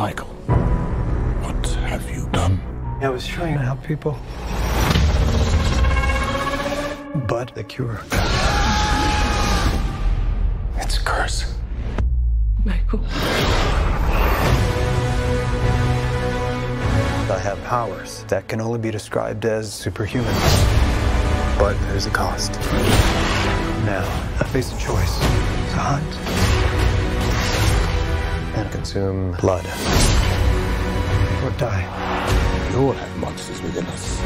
Michael, what have you done? I was trying to help people. But the cure. It's a curse. Michael. I have powers that can only be described as superhuman. But there's a cost. Now, I face a choice to hunt and consume blood. Or die. We all have monsters within us.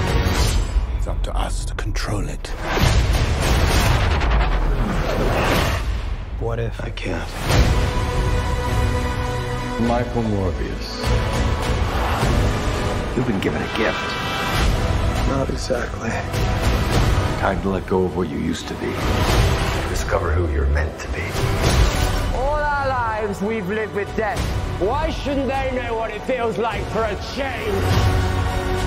It's up to us to control it. What if I can't? Michael Morbius. You've been given a gift. Not exactly. Time to let go of what you used to be. Discover who you're meant to be. All our lives we've lived with death. Why shouldn't they know what it feels like for a change?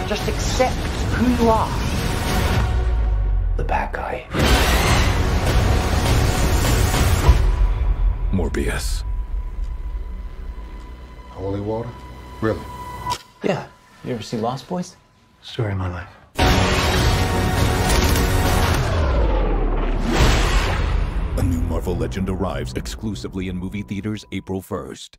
Just accept who you are. The bad guy. Morbius. Holy water? Really? Yeah. You ever see Lost Boys? Story of my life. New Marvel Legend arrives exclusively in movie theaters April 1st.